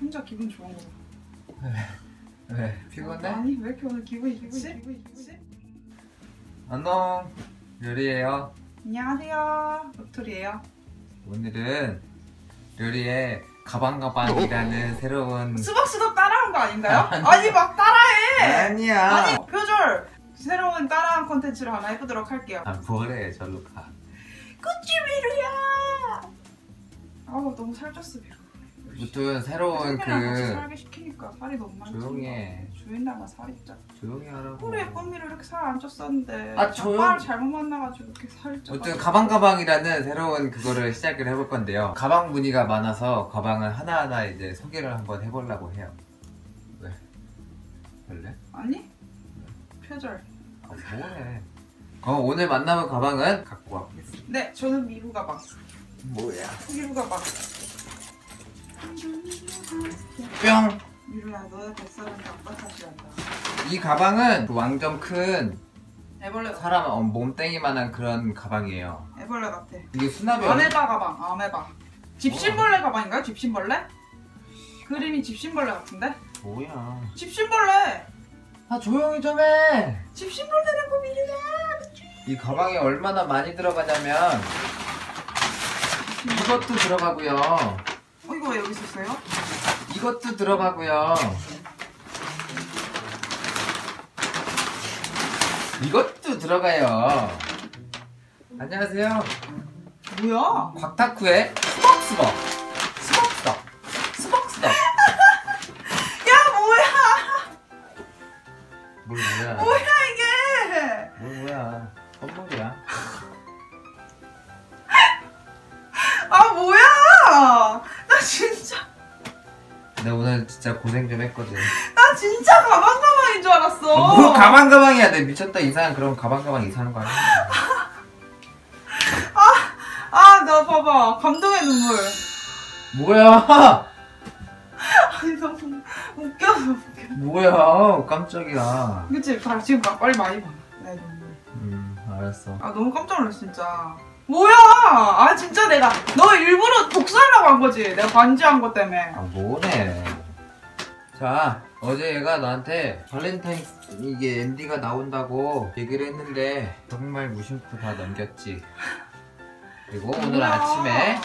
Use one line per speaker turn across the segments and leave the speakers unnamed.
혼자 기분 좋은 거 봐.
왜 피곤해?
아니 왜 이렇게 오늘 기분이 기분이 기분이 기분이?
안녕 류리예요
안녕하세요. 도토리예요.
오늘은 류리의 가방가방이라는 새로운
수박수도 따라한 거 아닌가요?
아니.
아니 막 따라해.
아니야
아니 표절 새로운 따라한 콘텐츠를 하나 해보도록 할게요.
아 뭐래 절로 가
꾸찌 미루야. 아우 너무 살쪘어 미루.
무튼 새로운 그그
살게 시키니까 살이 너무 많이
조용히 해.
찐다. 주인나가 살이 쪄.
조용히 하라고
우리 미루 이렇게 살 안 쪘었는데
아, 조용-
잘못 만나가지고 이렇게 살이 쪄.
무튼 가방가방이라는 새로운 그거를 시작을 해볼 건데요 가방 무늬가 많아서 가방을 하나하나 이제 소개를 한번 해보려고 해요 왜? 원래?
아니? 표절.
아 뭐래 어, 오늘 만나본 가방은 갖고 와보겠습니다
네 저는 미루 가방.
뭐야
미루 가방.
뿅!
미루야 너의 뱃살은 아빠 탓이란다.
이 가방은 그 왕점 큰
애벌레 같아.
사람 어, 몸땡이만한 그런 가방이에요
애벌레 같아.
이게 수납이 얼-
아메바 가방. 아메바. 집신벌레 가방인가요? 집신벌레? 그림이 집신벌레 같은데?
뭐야
집신벌레.
아 조용히 좀해
집신벌레라고 미루야.
이 가방에 얼마나 많이 들어가냐면 이것도 들어가고요
어 이거 왜 여기 있었어요?
이것도 들어가고요 이것도 들어가요 안녕하세요
뭐야?
곽타쿠의 스벅스벅
진짜
고생 좀 했거든
나 진짜 가방 가방인 줄 알았어.
뭐 가방 가방이야 내 미쳤다 이상한 그런 가방 가방 이상한 거 아니야
아나 봐봐 감동의 눈물.
뭐야
아니 너무 웃겨서 웃겨.
뭐야 깜짝이야
그치? 봐, 지금 봐, 빨리 많이 봐. 내 눈물.
음 알았어
아 너무 깜짝 놀랐어 진짜. 뭐야? 아 진짜 내가 너 일부러 복수하려고 한 거지. 내가 반지한 것 때문에.
아 뭐래 자 어제 얘가 나한테 발렌타인 이게 앤디가 나온다고 얘기를 했는데 정말 무심코 다 넘겼지 그리고 오늘
뭐야?
아침에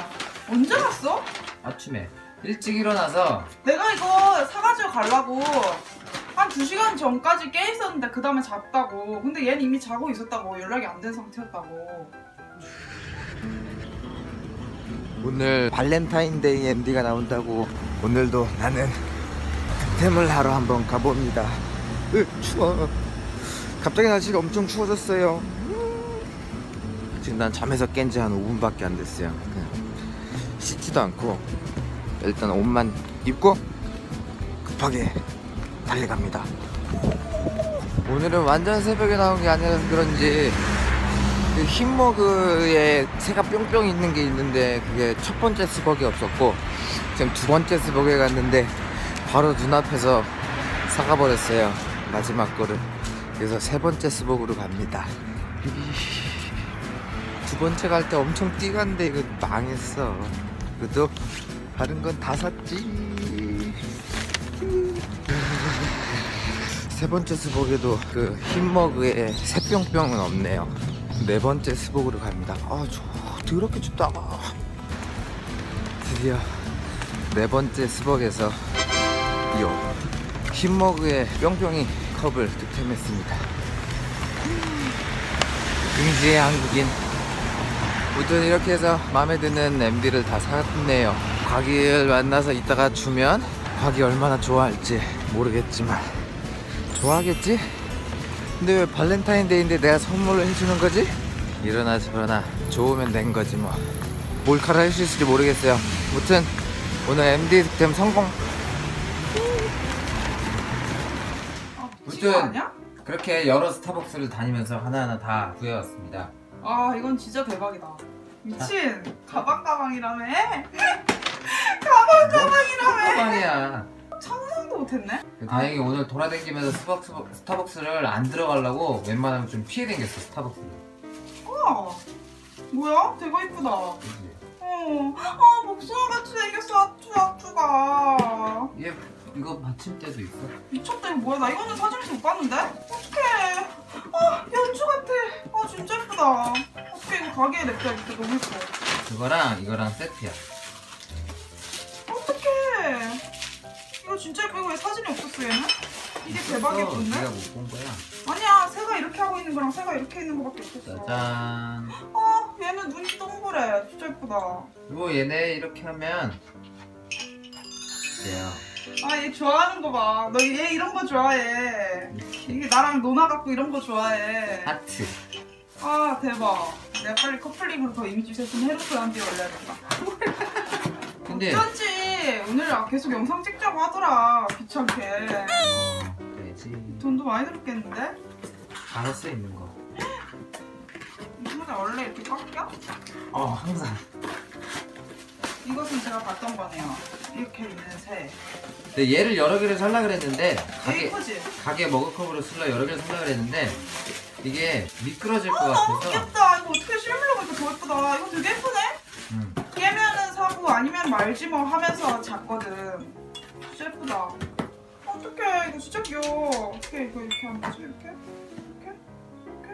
언제 갔어?
아침에 일찍 일어나서
내가 이거 사가지고 가려고 한 2시간 전까지 깨 있었는데 그 다음에 잤다고. 근데 얘는 이미 자고 있었다고. 연락이 안 된 상태였다고.
오늘 발렌타인데이 MD가 나온다고 오늘도 나는 득템을 하러 한번 가봅니다. 으, 추워. 갑자기 날씨가 엄청 추워졌어요. 음. 지금 난 잠에서 깬 지 한 5분밖에 안 됐어요. 씻지도 않고 일단 옷만 입고 급하게 달려갑니다. 오늘은 완전 새벽에 나온 게 아니라서 그런지 그 흰머그에 새가 뿅뿅 있는 게 있는데 그게 첫 번째 스벅이 없었고 지금 두 번째 스벅에 갔는데 바로 눈앞에서 사가버렸어요 마지막 거를 그래서 세 번째 스벅으로 갑니다 두 번째 갈 때 엄청 뛰갔는데 이거 망했어 그래도 다른 건 다 샀지 세 번째 스벅에도 그 흰머그에 새뿅뿅은 없네요 네 번째 스벅으로 갑니다. 아, 저 더럽게 춥다. 아. 드디어 네 번째 스벅에서 요 흰머그의 뿅뿅이 컵을 득템했습니다. 긍지의 한국인. 아무튼 이렇게 해서 마음에 드는 MD를 다 샀네요. 과기를 만나서 이따가 주면 과기 얼마나 좋아할지 모르겠지만 좋아하겠지? 근데 왜 발렌타인데이인데 내가 선물을 해주는 거지? 일어나 저러나 좋으면 된 거지 뭐 몰카를 할 수 있을지 모르겠어요 무튼 오늘 MD 득템 성공
아, 아니야?
그렇게 여러 스타벅스를 다니면서 하나하나 다 구해왔습니다
아 이건 진짜 대박이다. 미친 가방 가방이라며? 가방 가방이라며?
가방이야
상상도 못했네.
다행히 오늘 돌아다니면서 스벅스, 스타벅스를 안 들어가려고 웬만하면 좀 피해 댕겼어 스타벅스를
우와 뭐야? 되게 이쁘다. 어, 아 복숭아 같이 생겼어 아투 아투가.
이거 받침대도 있어.
미쳤다 이거 뭐야 나 이거는 사진에서 못 봤는데? 어떡해 아 연주 같아 아 진짜 예쁘다 어떡해 이거 가게에 냅둬 이렇게 너무 예뻐
그거랑 이거랑 세트야.
어떡해 이거 진짜 이거 왜 사진이 없었어 얘는? 이게
없어.
예쁜데?
네가 못 본 거야.
아니야 새가 이렇게 하고 있는 거랑 새가 이렇게 있는 거밖에 없었어
짜잔.
아 얘는 눈이 동그래 진짜 예쁘다
그리고 얘네 이렇게 하면 돼요.
아 얘 좋아하는 거 봐 너 얘 이런 거 좋아해 이게 나랑 노나 갖고 이런 거 좋아해
하트.
아 대박 내가 빨리 커플링으로 더 이미지 세팅 헤르프한테 올려야겠다
근데
어쩐지 오늘 아, 계속 영상 찍자고 하더라 귀찮게
그래야지.
돈도 많이 들었겠는데?
바로 써 있는 거.
이거는 원래 이렇게 꺾여?
어 항상.
이것은 제가 봤던 거네요 이렇게 있는 새
근데 얘를 여러 개를 살라 그랬는데
되게
가게
크지?
가게 머그컵으로 쓸라 여러 개를 살라 그랬는데 이게 미끄러질 것
아 너무
같아서.
귀엽다 이거 어떻게 실물로 보니까 더 예쁘다 이거 되게 예쁘네?
음.
깨면은 사고 아니면 말지 뭐 하면서 잤거든 진짜 예쁘다 어떡해 이거 진짜 귀여워 어떻게 이거 이렇게 하는 거지 이렇게? 이렇게? 이렇게?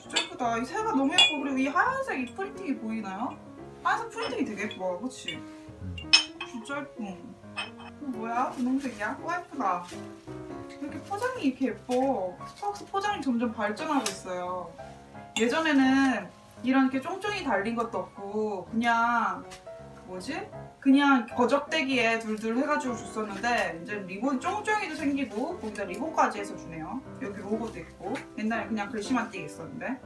진짜 예쁘다 이 새가 너무 예뻐 그리고 이 하얀색 이 프린팅이 보이나요? 하얀색 프린팅이 되게 예뻐 그치?
음.
진짜 예뻐 이거 뭐야? 분홍색이야? 와 예쁘다 이렇게 포장이 이렇게 예뻐 스타벅스 포장이 점점 발전하고 있어요 예전에는 이런 이렇게 쫑쫑이 달린 것도 없고 그냥 뭐지? 그냥 거적대기에 둘둘 해가지고 줬었는데 이제 리본 쫑쫑이도 생기고 거기다 리본까지 해서 주네요 여기 로고도 있고 옛날에 그냥 글씨만 띄게 있었는데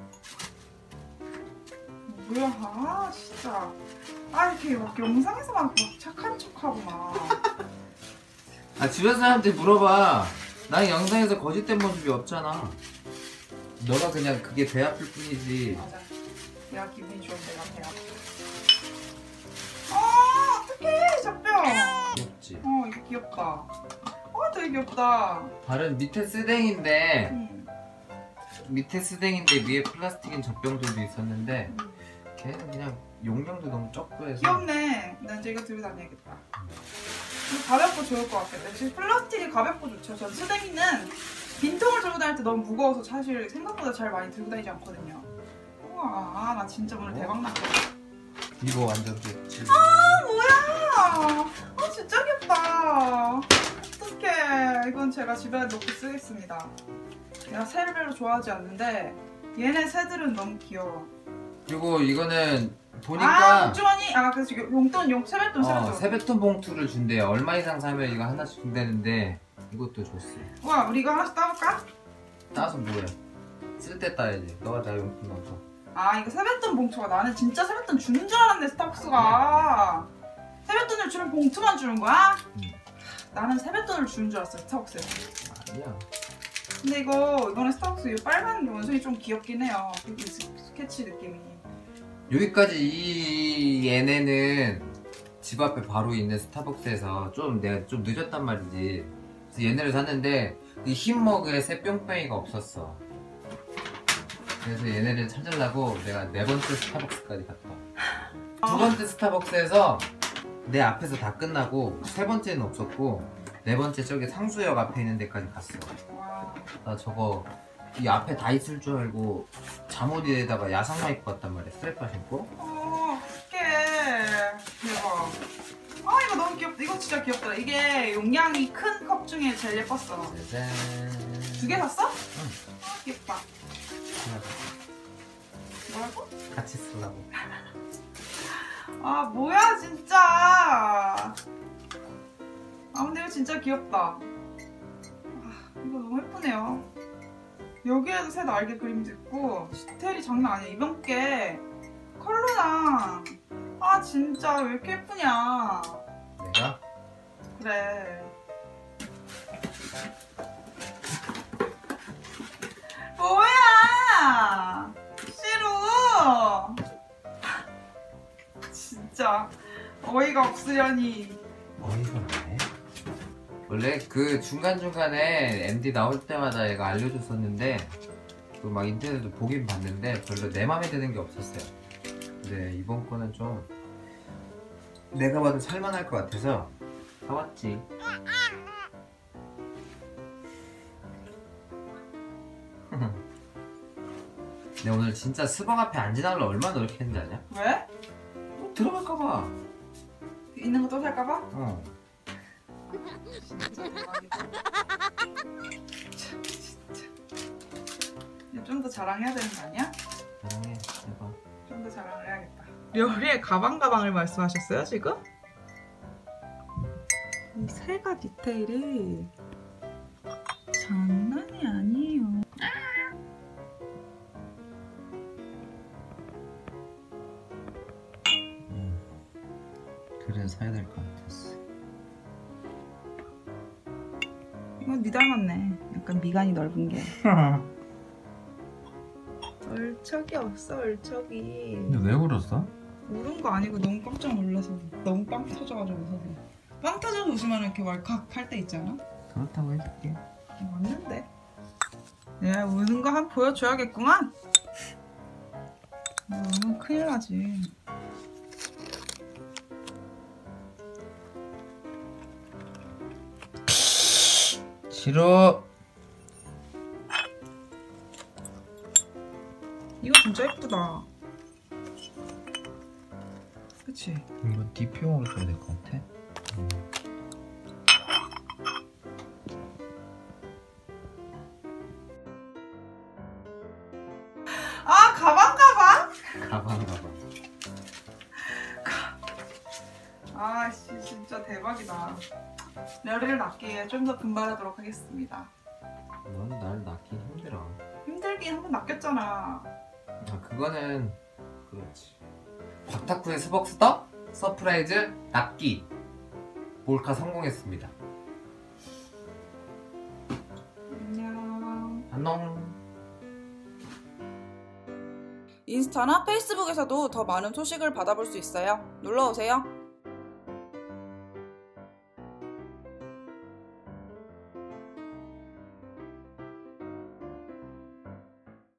뭐야 아 진짜 아 이렇게 막 영상에서만 막 착한 척하고 막
아 주변 사람한테 물어봐. 난 영상에서 거짓된 모습이 없잖아. 너가 그냥 그게 배 아플 뿐이지.
맞아. 내가 기분이 좋은 내가 배야. 아, 어떡해, 잡뼈.
귀엽지.
어, 이거 귀엽다. 어, 되게 귀엽다.
발은 밑에 쓰댕인데
음.
밑에 쓰댕인데 위에 플라스틱인 젖병들도 있었는데
음.
걔는 그냥 용량도 너무 적고 해서
귀엽네. 난 이제 이거 들고 다녀야겠다. 이거 가볍고 좋을 것 같겠다. 지금 플라스틱이 가볍고 좋죠. 전 스댕이는 빈통을 들고 다닐 때 너무 무거워서 사실 생각보다 잘 많이 들고 다니지 않거든요. 우와, 아, 나 진짜 오늘
어?
대박 났다.
이거 완전 좋지.
아, 뭐야! 아, 진짜 귀엽다. 어떡해. 이건 제가 집에 놓고 쓰겠습니다. 내가 새를 별로 좋아하지 않는데, 얘네 새들은 너무 귀여워.
그리고 이거는
아,
보니까
복주머니? 아, 그래서 이거 용돈, 용, 세뱃돈,
어,
세뱃돈.
세뱃돈 봉투를 준대요. 얼마 이상 사면 이거 하나씩 준다는데 이것도 줬어.
우와, 우리 이거 하나씩 따볼까?
따서 뭐해? 쓸 때 따야지. 너가 다 용돈 넣어서.
아, 이거 세뱃돈 봉투가 나는 진짜 세뱃돈 주는 줄 알았네, 스타벅스가. 세뱃돈을 주면 봉투만 주는 거야?
응.
나는 세뱃돈을 주는 줄 알았어, 스타벅스.
아니야.
근데 이거 이번에 스타벅스 이 빨간 원숭이 좀 귀엽긴 해요. 스케치 느낌이.
여기까지 이 얘네는 집 앞에 바로 있는 스타벅스에서 좀 내가 좀 늦었단 말이지. 그래서 얘네를 샀는데 이 흰머그에 새 뿅뿅이가 없었어. 그래서 얘네를 찾으려고 내가 네 번째 스타벅스까지 갔다. 두 번째 스타벅스에서 내 앞에서 다 끝나고 세 번째는 없었고 네 번째 저기 상수역 앞에 있는 데까지 갔어.
와.
나 저거 이 앞에 다 있을 줄 알고 잠옷에다가 야상만 입고 왔단 말이야. 스트레파 신고.
어, 어떡해. 대박. 아, 이거 너무 귀엽다. 이거 진짜 귀엽다. 이게 용량이 큰 컵 중에 제일 예뻤어.
짜잔.
두 개 샀어? 아, 귀엽다. 뭐라고?
같이 쓰려고.
아, 뭐야, 진짜. 아, 근데 이거 진짜 귀엽다. 아, 이거 너무 예쁘네요. 여기에도 새 날개 그림도 있고, 디테일이 장난 아니야. 이번께 컬러랑. 아, 진짜 왜 이렇게 예쁘냐.
내가
그래. 뭐야! 싫어! 진짜 어이가 없으려니.
어이가 없네. 원래 그 중간 중간에 MD 나올 때마다 얘가 알려줬었는데 그막 인터넷도 보긴 봤는데 별로 내 맘에 드는 게 없었어요. 근데 이번 거는 좀 내가 봐도 살만할 것 같아서 사왔지. 근데 오늘 진짜 수박 앞에 안 지나려 얼마나 노력했는지 아냐?
왜?
어, 들어갈까봐.
있는 거 또 살까봐?
어.
좀 더 자랑해야 되는 거 아니야?
사랑해. 해봐.
좀 더 자랑을 해야겠다. 려리의 가방 가방을 말씀하셨어요 지금? 이 새가 디테일이 장난이 아니에요.
음. 그래 사야 될것같
니 닮았네. 약간 미간이 넓은 게. 얼척이 없어 얼척이.
근데 왜 울었어?
울은 거 아니고 너무 깜짝 놀라서 너무 빵 터져가지고 웃어서. 빵 터져서 웃으면 이렇게 왈칵 할 때 있잖아.
그렇다고 해줄게.
맞는데. 내가 우는 거한번 보여줘야겠구만. 우는 큰일 나지.
싫어.
이거 진짜 예쁘다. 그치?
이거 디표용으로 써야 될 것 같아.
아 가방 가방?
가방 가방.
아 씨 진짜 대박이다. 열을 낳기에 좀더 분발하도록 하겠습니다.
넌 날 낳기 힘들어.
힘들긴 한번 낚였잖아.
아 그거는 그렇지. 곽덕후의 스벅스덕 surprise 려리 몰카 성공했습니다.
안녕.
안녕.
인스타나 페이스북에서도 더 많은 소식을 받아볼 수 있어요. 놀러오세요.